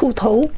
兔头。